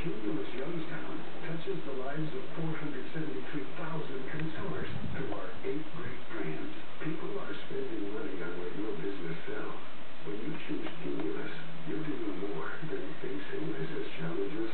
Cumulus Youngstown touches the lives of 473,000 consumers through our eight great brands. People are spending money on what your business sells. When you choose Cumulus, you're doing more than facing business challenges